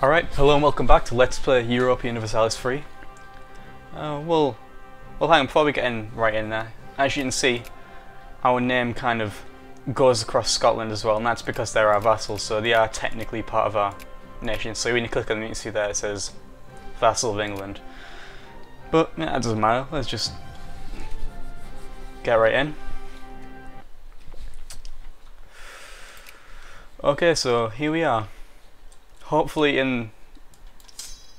Alright, hello and welcome back to Let's Play Europa Universalis 3. Uh, well, well hang on, before we get in right in there, as you can see, our name kind of goes across Scotland as well, and that's because they're our vassals, so they are technically part of our nation. So when you click on them, you can see there it says Vassal of England. But yeah, that doesn't matter, let's just get right in. Okay, so here we are hopefully in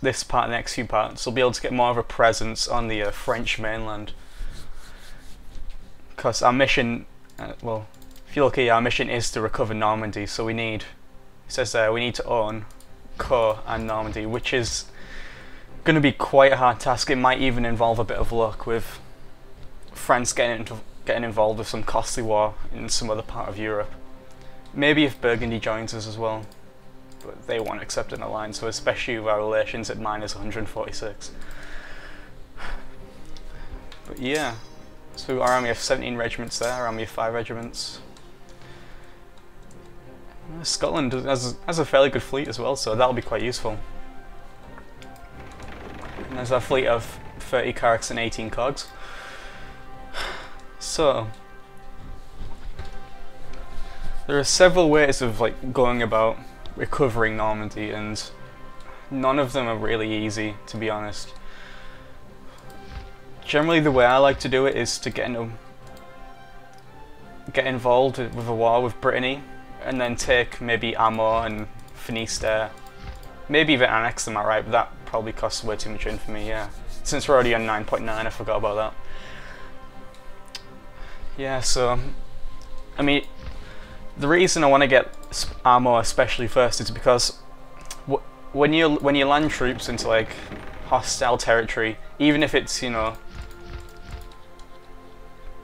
this part, next few parts, we'll be able to get more of a presence on the uh, French mainland. Because our mission, uh, well, if you look here, our mission is to recover Normandy, so we need, it says there, we need to own Caux and Normandy, which is going to be quite a hard task. It might even involve a bit of luck with France getting, into, getting involved with some costly war in some other part of Europe. Maybe if Burgundy joins us as well but they won't accept an alliance, so especially with our relations at minus 146. But yeah, so our army of 17 regiments there, our army of 5 regiments. Scotland has, has a fairly good fleet as well, so that'll be quite useful. And there's a fleet of 30 carracks and 18 cogs. So, there are several ways of like going about recovering Normandy, and none of them are really easy, to be honest. Generally, the way I like to do it is to get into, get involved with a war with Brittany, and then take maybe Armor and Finisterre. Maybe even annex them outright, but that probably costs way too much in for me, yeah. Since we're already on 9.9, I forgot about that. Yeah, so, I mean, the reason I want to get Armor especially first is because when you when you land troops into like hostile territory, even if it's you know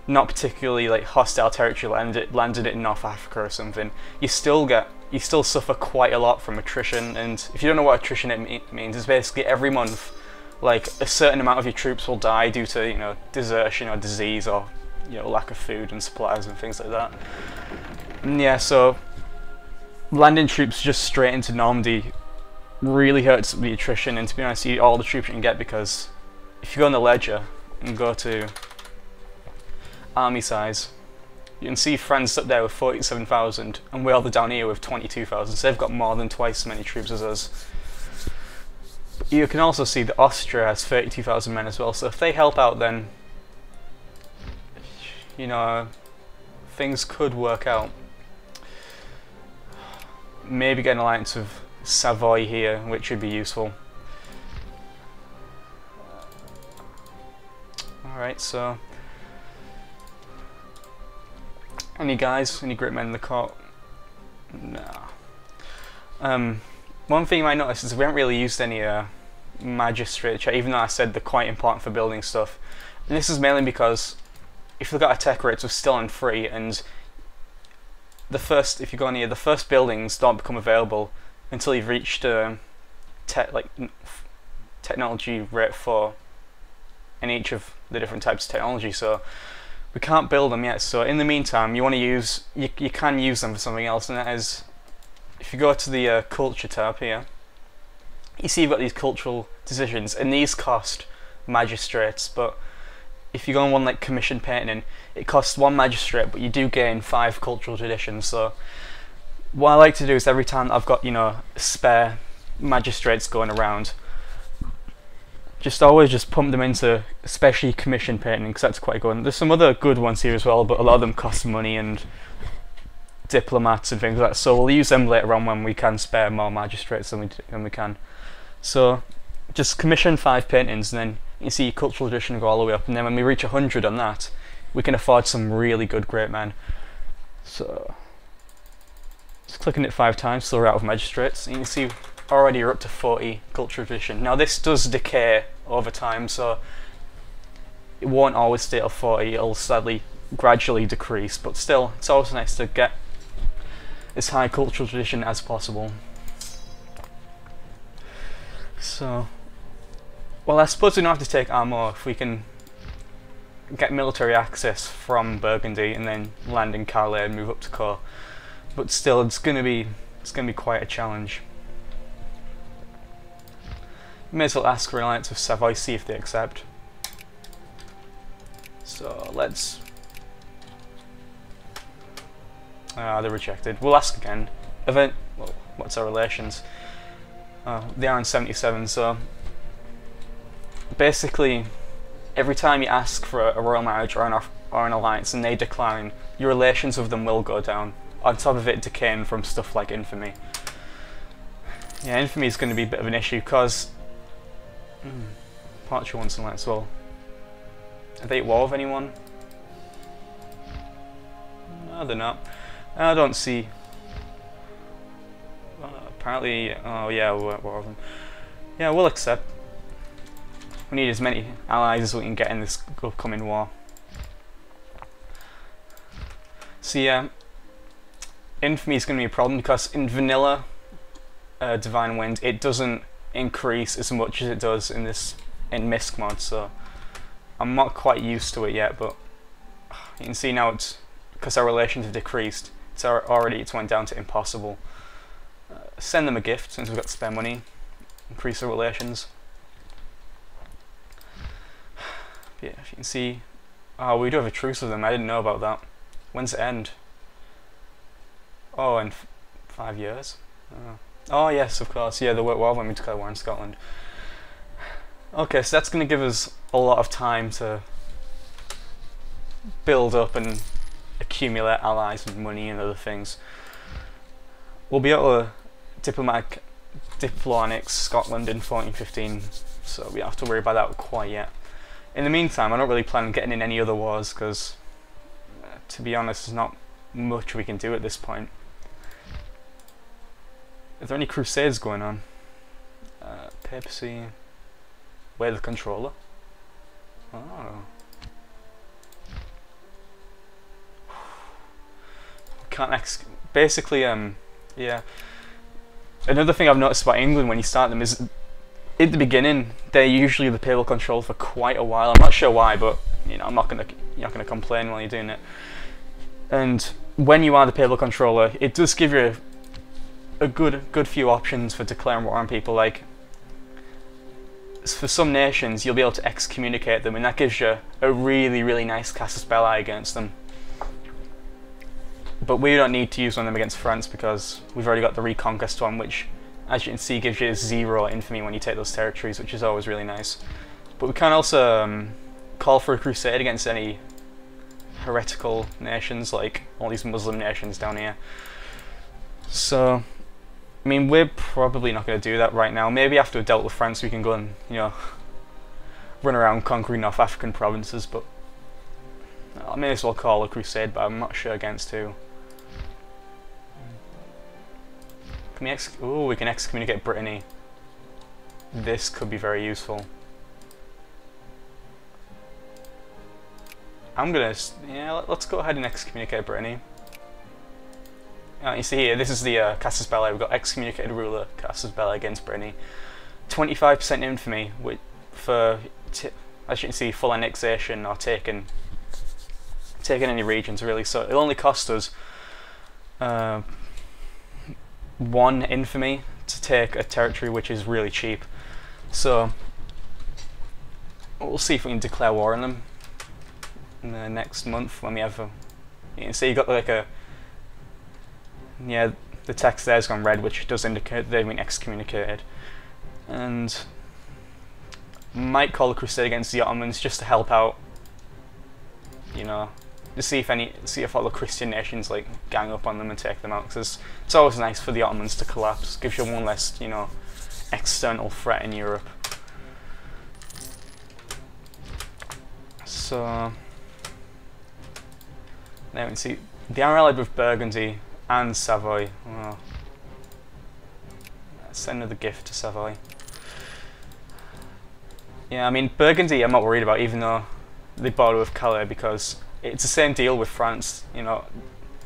not particularly like hostile territory landed landed it in North Africa or something, you still get you still suffer quite a lot from attrition. And if you don't know what attrition it means, it's basically every month, like a certain amount of your troops will die due to you know desertion or disease or you know lack of food and supplies and things like that. And yeah, so landing troops just straight into Normandy really hurts the attrition, and to be honest, you all the troops you can get because if you go on the ledger and go to army size, you can see France up there with 47,000 and we're down here with 22,000, so they've got more than twice as many troops as us. You can also see that Austria has 32,000 men as well, so if they help out then, you know, things could work out maybe get an alliance of Savoy here, which would be useful. Alright, so... Any guys? Any great men in the court? No. Um, one thing you might notice is we haven't really used any uh, magistrate, even though I said they're quite important for building stuff. And this is mainly because if you look at attack rates, we're still on free, and the first, if you go on here, the first buildings don't become available until you've reached uh, te like technology rate 4 in each of the different types of technology. So we can't build them yet. So in the meantime, you want to use, you, you can use them for something else, and that is, if you go to the uh, culture tab here, you see you've got these cultural decisions, and these cost magistrates, but if you go on one like commission painting, it costs one magistrate, but you do gain five cultural traditions. So what I like to do is every time I've got you know spare magistrates going around, just always just pump them into especially commission painting because that's quite good. There's some other good ones here as well, but a lot of them cost money and diplomats and things like that. So we'll use them later on when we can spare more magistrates than we than we can. So just commission five paintings and then you see cultural tradition go all the way up and then when we reach 100 on that we can afford some really good great men. So just clicking it five times so we're out of magistrates and you can see already you're up to 40 cultural tradition. Now this does decay over time so it won't always stay at 40 it'll sadly gradually decrease but still it's always nice to get as high cultural tradition as possible. So well, I suppose we don't have to take Armor if we can get military access from Burgundy and then land in Calais and move up to Caux. But still, it's gonna be it's gonna be quite a challenge. May as well ask alliance with Savoy, see if they accept. So let's... Ah, they're rejected. We'll ask again. Event... Well, what's our relations? Uh, they are in 77, so... Basically, every time you ask for a, royal marriage or an, or an alliance and they decline, your relations with them will go down. On top of it decaying from stuff like infamy. Yeah, infamy is going to be a bit of an issue because... Hmm, Portugal wants an alliance well. Are they at war with anyone? No, they're not. I don't see... Uh, apparently... Oh yeah, we're at war with them. Yeah, we'll accept. We need as many allies as we can get in this upcoming war. So yeah, infamy is going to be a problem because in vanilla uh, Divine Wind it doesn't increase as much as it does in this in Misc mod. So I'm not quite used to it yet, but you can see now it's because our relations have decreased. It's already it's went down to impossible. Uh, send them a gift since we've got spare money. Increase our relations. Yeah, if you can see, oh, we do have a truce with them. I didn't know about that. When's it end? Oh, in five years. Oh. oh. yes, of course. Yeah, the war when we declare war in Scotland. Okay, so that's going to give us a lot of time to build up and accumulate allies and money and other things. We'll be able to diplomatic diplomatic Scotland in 1415, so we don't have to worry about that quite yet. In the meantime, I don't really plan on getting in any other wars because, uh, to be honest, there's not much we can do at this point. Is there any crusades going on? Uh, papacy. Where the controller? Oh. Can't ex basically um yeah. Another thing I've noticed about England when you start them is in the beginning they're usually the papal control for quite a while. I'm not sure why, but you know I'm not gonna you're not gonna complain while you're doing it. And when you are the papal controller, it does give you a, a good good few options for declaring war on people. Like for some nations, you'll be able to excommunicate them, and that gives you a really really nice casus belli against them. But we don't need to use one of them against France because we've already got the Reconquest one, which as you can see, gives you zero infamy when you take those territories, which is always really nice. But we can also um, call for a crusade against any heretical nations, like all these Muslim nations down here. So, I mean, we're probably not going to do that right now. Maybe after we've dealt with France, we can go and, you know, run around conquering North African provinces, but I may as well call a crusade, but I'm not sure against who. Can we ex- Ooh, we can excommunicate Brittany. This could be very useful. I'm gonna, yeah, let's go ahead and excommunicate Brittany. Uh, you see here, this is the uh, Casus Belli. We've got excommunicated ruler Casus Belli against Brittany. 25% infamy with, for, as you can see, full annexation or taking taking any regions really. So it'll only cost us uh, one infamy to take a territory which is really cheap. So we'll see if we can declare war on them in the next month when we have a. You can see you got like a. Yeah, the text there's gone red, which does indicate they've been excommunicated, and might call a crusade against the Ottomans just to help out. You know, to see if any see if all the Christian nations like gang up on them and take them out because it's always nice for the Ottomans to collapse. Gives you one less you know external threat in Europe. So now we can see they are allied with Burgundy and Savoy. Well, send another gift to Savoy. Yeah I mean Burgundy I'm not worried about even though they border with Calais because it's the same deal with France. You know,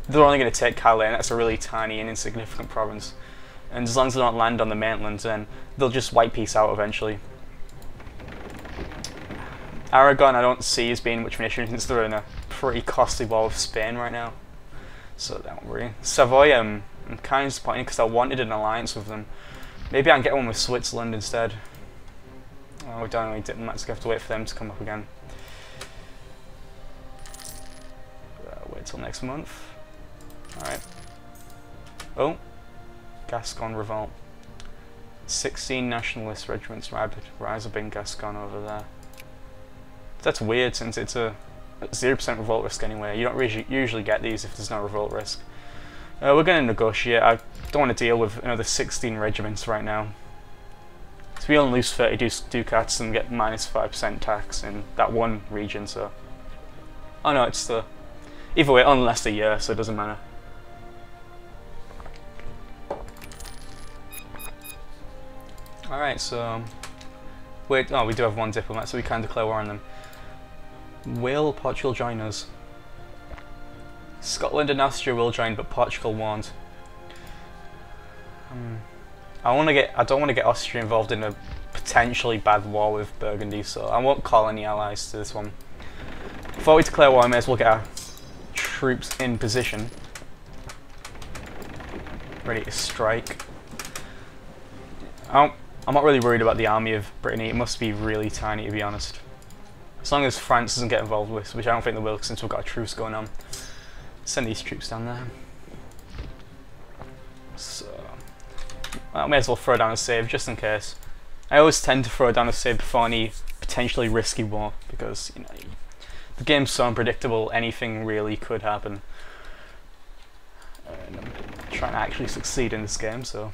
they're only going to take Calais, and that's a really tiny and insignificant province. And as long as they don't land on the mainland, then they'll just white peace out eventually. Aragon, I don't see as being much of an issue since they're in a pretty costly war with Spain right now. So don't worry. Savoy, I'm kind of disappointed because I wanted an alliance with them. Maybe I can get one with Switzerland instead. Oh, we don't any diplomats, we have to wait for them to come up again. Till next month. Alright. Oh, Gascon Revolt. 16 nationalist regiments rise up in Gascon over there. That's weird since it's a 0% revolt risk anyway. You don't usually get these if there's no revolt risk. Uh, we're going to negotiate. I don't want to deal with another 16 regiments right now. So we only lose 30 ducats and get minus 5% tax in that one region, so... Oh no, it's the... Either way, unless a year, so it doesn't matter. Alright, so... Wait, oh, we do have one diplomat, so we can declare war on them. Will Portugal join us? Scotland and Austria will join, but Portugal won't. Um, I want to get. I don't want to get Austria involved in a potentially bad war with Burgundy, so I won't call any allies to this one. Before we declare war, I may as well get our troops in position, ready to strike. Oh, I'm not really worried about the army of Brittany. It must be really tiny, to be honest. As long as France doesn't get involved with, which I don't think they will, since we've got a truce going on. Send these troops down there. So, I may as well throw down a save just in case. I always tend to throw down a save before any potentially risky war because you know the game's so unpredictable. Anything really could happen. And I'm trying to actually succeed in this game, so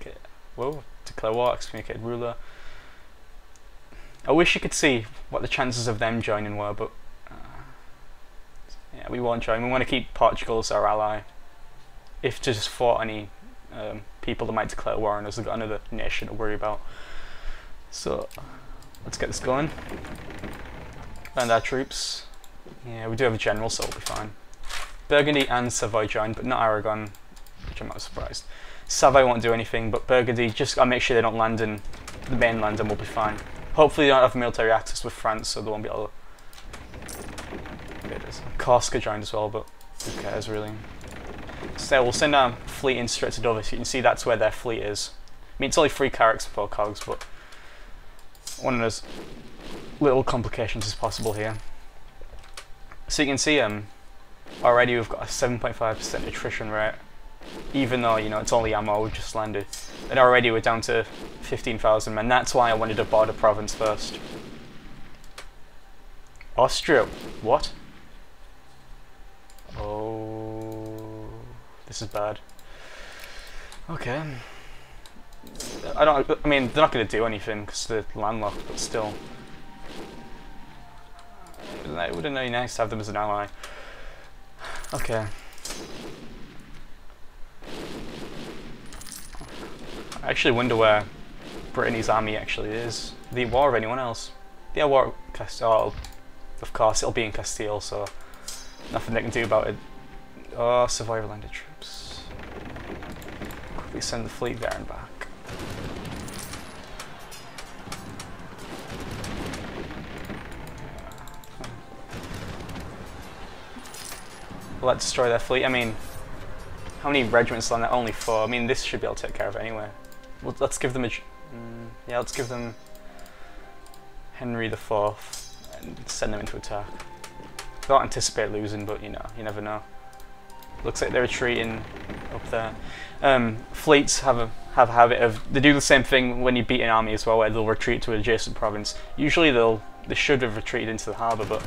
okay. Whoa! Declare war, excommunicate ruler. I wish you could see what the chances of them joining were, but yeah, we won't join. We want to keep Portugal as our ally. If to just fought any um, people that might declare war on us, we've got another nation to worry about. So, let's get this going. And our troops. Yeah, we do have a general, so we'll be fine. Burgundy and Savoy joined, but not Aragon, which I'm not surprised. Savoy won't do anything, but Burgundy, just gotta make sure they don't land in the mainland and we'll be fine. Hopefully they don't have military access with France, so they won't be able to. Corsica joined as well, but who cares really. So we'll send our fleet in straight to Dover so you can see that's where their fleet is. I mean, it's only three carracks before cogs, but one of those little complications as possible here. So you can see um, already we've got a 7.5% attrition rate, even though, you know, it's only ammo we've just landed. And already we're down to 15,000 men. That's why I wanted a border province first. Austria, what? Oh, this is bad. Okay. I don't. I mean, they're not going to do anything because they're landlocked, but still. It wouldn't be nice to have them as an ally. Okay. I actually wonder where Brittany's army actually is. The war of anyone else? The war of Castile. Of course, it'll be in Castile, so Nothing they can do about it. Oh, survivor landed troops. Quickly send the fleet there and back. Will that destroy their fleet? I mean, how many regiments land there? Only four. I mean, this should be able to take care of it anyway. Well, let's give them a... Mm, yeah, let's give them Henry the Fourth and send them into attack. Don't anticipate losing, but you know, you never know. Looks like they're retreating up there. Um, fleets have a have a habit of they do the same thing when you beat an army as well, where they'll retreat to an adjacent province. Usually they'll they should have retreated into the harbour, but